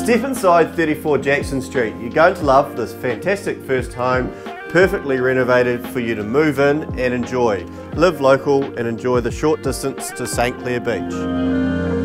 Step inside 34 Jackson Street. You're going to love this fantastic first home, perfectly renovated for you to move in and enjoy. Live local and enjoy the short distance to St Clair Beach.